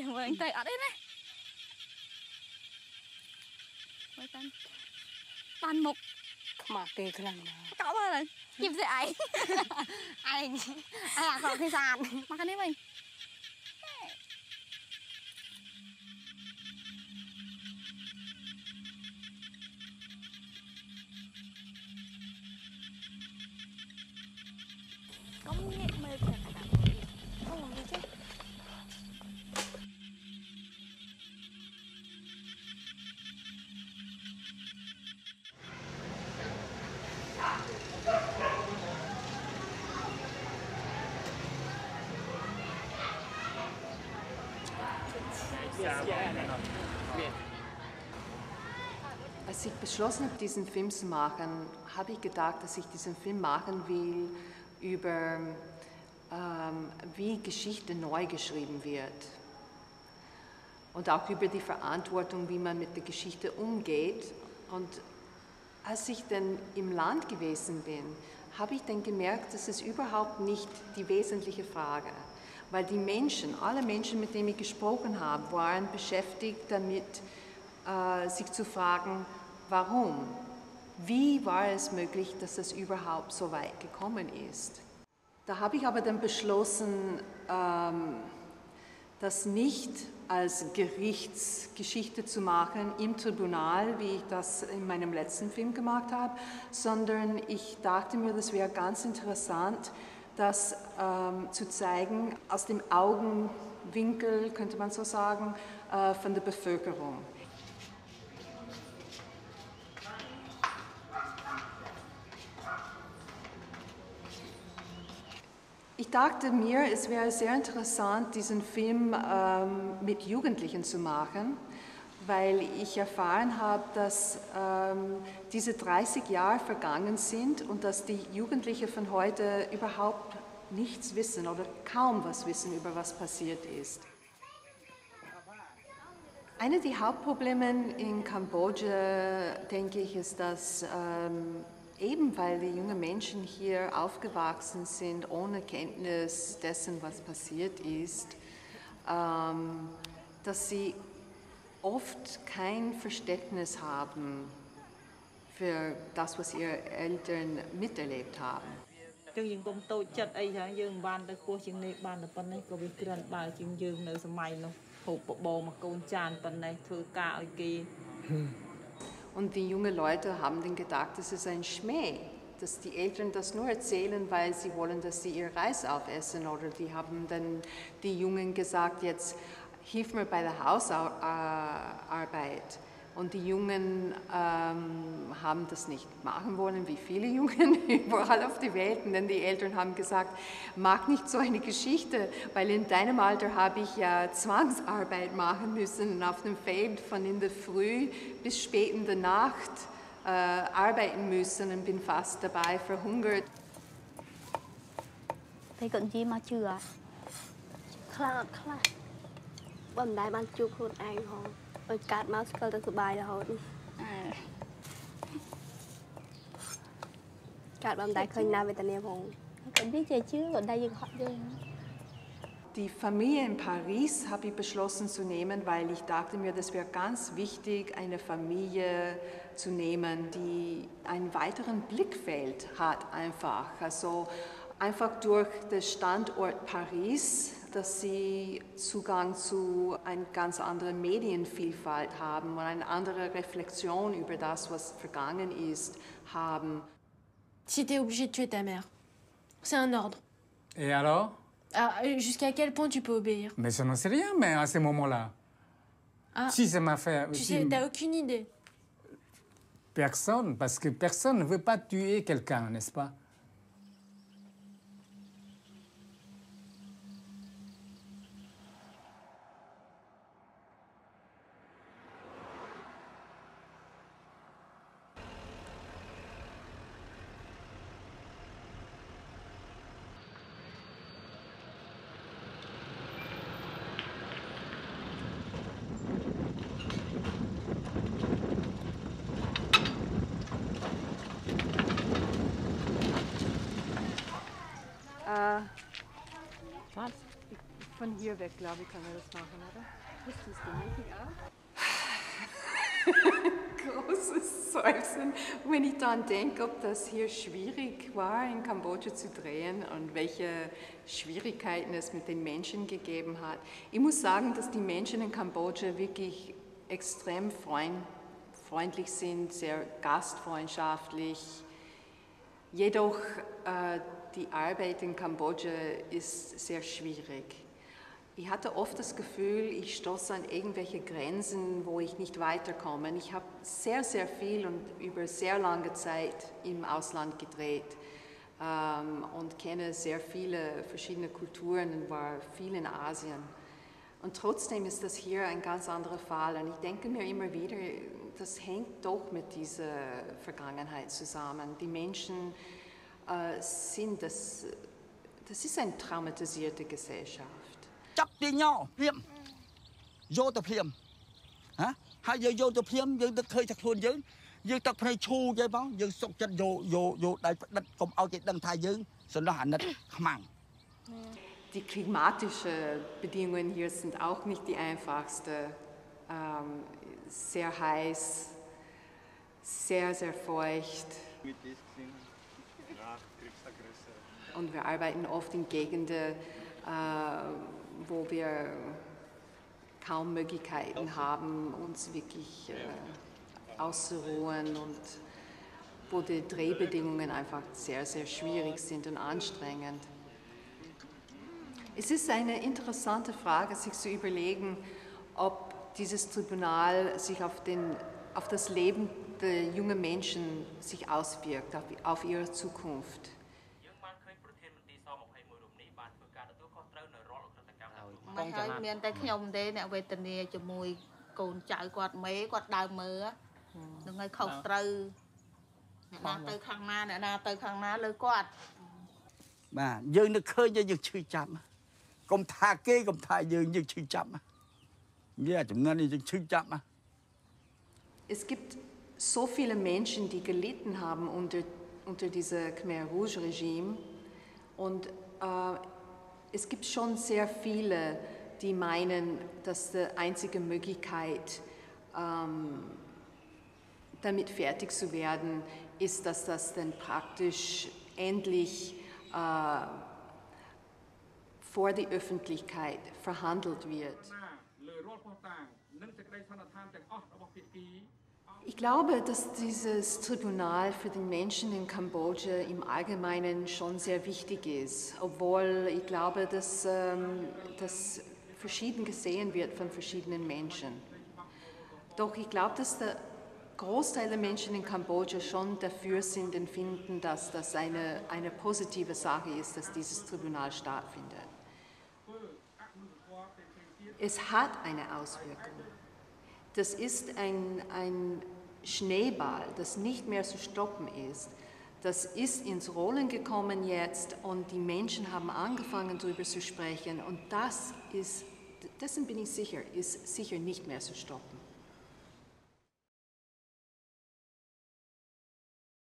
ចេះមើលអញទៅអត់ទេណាមើលតាន់តាន់មុខ ខ្មាស់គេខ្លាំងណាស់ កោមើលទៅជីបស្អីឯង ឯងអាខកគេសាន មកខាងនេះវិញ កុំងាកមើលទៅកា Als ich beschlossen habe, diesen Film zu machen, habe ich gedacht, dass ich diesen Film machen will über, ähm, wie Geschichte neu geschrieben wird. Und auch über die Verantwortung, wie man mit der Geschichte umgeht. Und als ich dann im Land gewesen bin, habe ich dann gemerkt, dass es überhaupt nicht die wesentliche Frage weil die Menschen, alle Menschen, mit denen ich gesprochen habe, waren beschäftigt damit, äh, sich zu fragen, warum? Wie war es möglich, dass es überhaupt so weit gekommen ist? Da habe ich aber dann beschlossen, ähm, das nicht als Gerichtsgeschichte zu machen im Tribunal, wie ich das in meinem letzten Film gemacht habe, sondern ich dachte mir, das wäre ganz interessant, das ähm, zu zeigen aus dem Augenwinkel, könnte man so sagen, äh, von der Bevölkerung. Ich dachte mir, es wäre sehr interessant, diesen Film ähm, mit Jugendlichen zu machen, weil ich erfahren habe, dass ähm, diese 30 Jahre vergangen sind und dass die Jugendlichen von heute überhaupt nichts wissen oder kaum was wissen über was passiert ist. Eine der Hauptprobleme in Kambodscha, denke ich, ist, dass ähm, eben weil die jungen Menschen hier aufgewachsen sind, ohne Kenntnis dessen, was passiert ist, ähm, dass sie oft kein Verständnis haben für das, was ihre Eltern miterlebt haben. Und die jungen Leute haben dann gedacht, das ist ein Schmäh, dass die Eltern das nur erzählen, weil sie wollen, dass sie ihr Reis aufessen. Oder die haben dann die Jungen gesagt, jetzt hilf mir bei der Hausarbeit. Und die Jungen ähm, haben das nicht machen wollen, wie viele Jungen überall auf der Welt. Denn die Eltern haben gesagt, mach nicht so eine Geschichte, weil in deinem Alter habe ich ja Zwangsarbeit machen müssen auf dem Feld von in der Früh bis spät in der Nacht äh, arbeiten müssen und bin fast dabei verhungert. ពេលគាត់និយាយមកជឿអត់ ខ្លះអត់ខ្លះ បើមិនដែលបានជួបខ្លួនឯងផងឲ្យកើតមកស្គាល់ទៅសុបាយរហូតនេះ អើ កើតបើមិនដែលឃើញណាវេទនាផង គាត់និយាយជាជឿគាត់ដែរយើងហត់យើង Die Familie in Paris habe ich beschlossen zu nehmen, weil ich dachte mir, das wäre ganz wichtig, eine Familie zu nehmen, die einen weiteren Blickfeld hat einfach. Also einfach durch den Standort Paris, dass sie Zugang zu einer ganz anderen Medienvielfalt haben und eine andere Reflexion über das, was vergangen ist, haben. Si t'es obligé de tuer ta mère, c'est un ordre. Et alors? Ah, euh, Jusqu'à quel point tu peux obéir? Mais je n'en sais rien, mais à ce moment-là. Ah, Si ça m'a fait. Tu si sais, t'as aucune idée. Personne, parce que personne ne veut pas tuer quelqu'un, n'est-ce pas? Was? Von hier weg, glaube ich, kann man das machen, oder? Ist Wusstest du auch? Großes Seufzen, wenn ich daran denke, ob das hier schwierig war, in Kambodscha zu drehen und welche Schwierigkeiten es mit den Menschen gegeben hat. Ich muss sagen, dass die Menschen in Kambodscha wirklich extrem freundlich sind, sehr gastfreundschaftlich Jedoch äh, die Arbeit in Kambodscha ist sehr schwierig. Ich hatte oft das Gefühl, ich stoße an irgendwelche Grenzen, wo ich nicht weiterkomme. Ich habe sehr, sehr viel und über sehr lange Zeit im Ausland gedreht ähm, und kenne sehr viele verschiedene Kulturen und war viel in Asien. Und trotzdem ist das hier ein ganz anderer Fall. Und ich denke mir immer wieder, das hängt doch mit dieser Vergangenheit zusammen. Die Menschen äh, sind, das, das ist eine traumatisierte Gesellschaft. ចាប់ទាញញភ្លាមយកទៅភ្លាមហ៎ហើយយើងយកទៅភ្លាមយើងនឹកឃើញថាខ្លួនយើងយើងទឹកភ្នែកឈូយាយបងយើងសុកចិត្តយកយកយកដៃផ្ដិតកុំឲ្យគេដឹងថាយើងសំណោះអាណិតខ្មាំង Die klimatischen Bedingungen hier sind auch nicht die einfachsten. Ähm, sehr heiß, sehr, sehr feucht. Und wir arbeiten oft in Gegenden, äh, wo wir kaum Möglichkeiten haben, uns wirklich äh, auszuruhen und wo die Drehbedingungen einfach sehr, sehr schwierig sind und anstrengend. Es ist eine interessante Frage, sich zu überlegen, ob dieses Tribunal sich auf, den, auf das Leben der jungen Menschen sich auswirkt, auf, auf ihre Zukunft. យើងបានឃើញប្រធានមន្ត្រីស21រូបនេះបានធ្វើការទទួលខុសត្រូវនៅរាល់អក្រិតកម្មមិនហើយមានតែខ្ញុំទេអ្នកវេទនាជាមួយកូនចៅគាត់មេគាត់ដើរមើលនឹងឲ្យខុសត្រូវអ្នកណាទៅខាងណាអ្នកណាទៅខាងណាលើគាត់បាទយើងនឹកឃើញយើងយើងឈឺចាប់កុំថាគេកុំថាយើងយើងឈឺចាប់មា Es gibt so viele Menschen, die gelitten haben unter, unter diesem Khmer Rouge-Regime. Und äh, es gibt schon sehr viele, die meinen, dass die einzige Möglichkeit, ähm, damit fertig zu werden, ist, dass das dann praktisch endlich äh, vor die Öffentlichkeit verhandelt wird. Ich glaube, dass dieses Tribunal für den Menschen in Kambodscha im Allgemeinen schon sehr wichtig ist, obwohl ich glaube, dass ähm, das verschieden gesehen wird von verschiedenen Menschen. Doch ich glaube, dass der Großteil der Menschen in Kambodscha schon dafür sind und finden, dass das eine, eine positive Sache ist, dass dieses Tribunal stattfindet. Es hat eine Auswirkung. Das ist ein, ein Schneeball, das nicht mehr zu stoppen ist. Das ist ins Rollen gekommen jetzt und die Menschen haben angefangen darüber zu sprechen und das ist, dessen bin ich sicher, ist sicher nicht mehr zu stoppen.